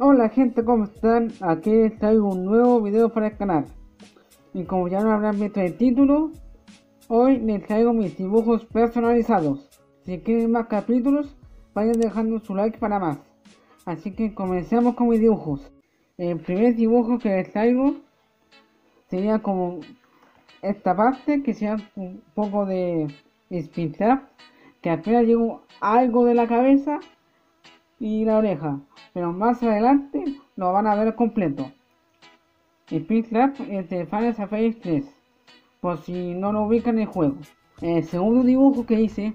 Hola gente, ¿cómo están? Aquí les traigo un nuevo video para el canal. Y como ya no habrán visto el título, hoy les traigo mis dibujos personalizados. Si quieren más capítulos, vayan dejando su like para más. Así que comencemos con mis dibujos. El primer dibujo que les traigo sería como esta parte, que sea un poco de Speedtrap, que apenas llego algo de la cabeza y la oreja pero más adelante lo van a ver completo. El Trap es de Final Fantasy 3, por si no lo ubican el juego. El segundo dibujo que hice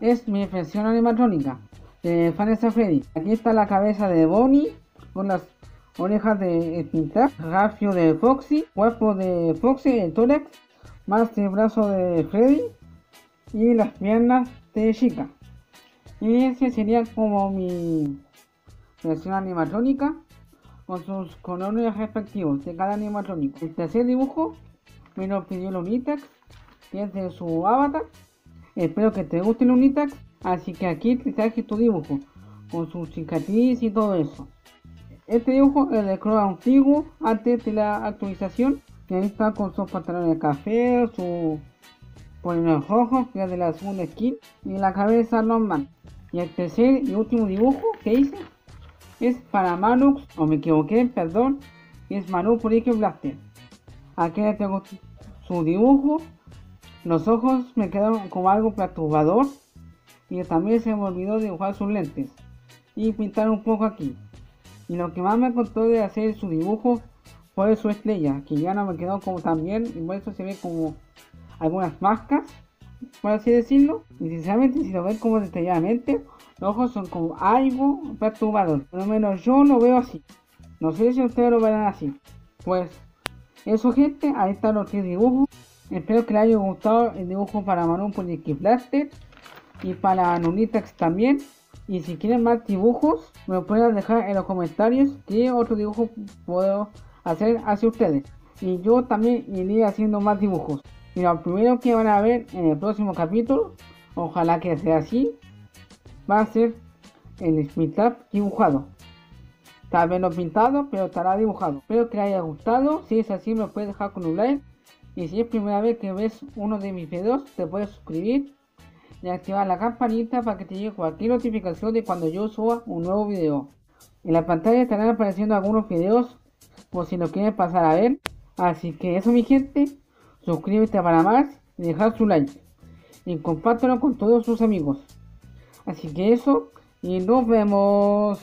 es mi versión animatrónica de Final Freddy. Aquí está la cabeza de Bonnie con las orejas de Trap, rafio de Foxy, cuerpo de Foxy, el tórax, más el brazo de Freddy y las piernas de Chica. Y ese sería como mi versión animatrónica con sus colores respectivos de cada animatrónico. El tercer dibujo me lo pidió el Unitex, que es su avatar. Espero que te guste el Unitex, así que aquí te traje tu dibujo, con su cicatriz y todo eso. Este dibujo es de Crow antiguo, antes de la actualización, que ahí está con sus pantalones de café, su polines rojos, que es de la segunda skin, y la cabeza normal. Y el tercer y último dibujo que hice es para Manux, o me equivoqué, perdón, es Manu Purique Blaster. Aquí tengo su dibujo, los ojos me quedaron como algo perturbador y también se me olvidó dibujar sus lentes y pintar un poco aquí. Y lo que más me costó de hacer su dibujo fue su estrella, que ya no me quedó como tan bien y por eso se ve como algunas máscaras, por así decirlo. Y sinceramente si lo ven como detalladamente, los ojos son como algo perturbador. Por lo menos yo lo veo así. No sé si ustedes lo verán así. Pues eso gente, ahí están los tres dibujos. Espero que les haya gustado el dibujo para Manon por Blaster y para Nunitex también. Y si quieren más dibujos, me lo pueden dejar en los comentarios qué otro dibujo puedo hacer hacia ustedes. Y yo también iré haciendo más dibujos. Y lo primero que van a ver en el próximo capítulo, ojalá que sea así, va a ser el Smith dibujado. Tal vez no pintado, pero estará dibujado. Espero que les haya gustado. Si es así, me puedes dejar con un like. Y si es primera vez que ves uno de mis videos, te puedes suscribir y activar la campanita para que te llegue cualquier notificación de cuando yo suba un nuevo video. En la pantalla estarán apareciendo algunos videos por si lo quieren pasar a ver. Así que eso mi gente, suscríbete para más y dejar su like. Y compártelo con todos sus amigos. Así que eso, y nos vemos.